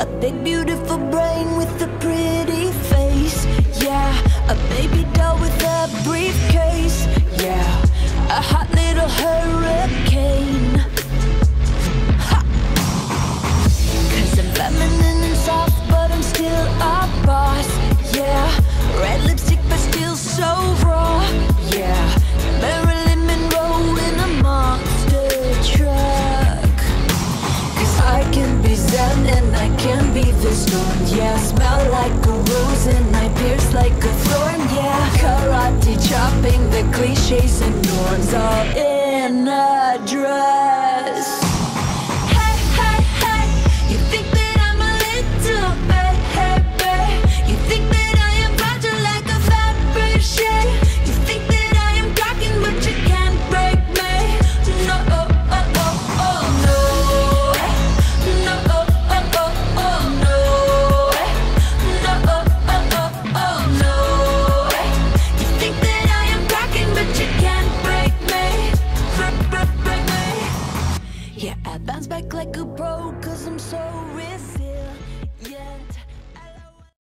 A big beautiful brain with a pretty face. Yeah, a baby doll with a briefcase. Yeah, a hot little hurricane be zen and I can be the storm Yeah, smell like a rose and I pierce like a thorn. Yeah, karate chopping the cliches and norms All bounce back like a pro, cause I'm so resilient.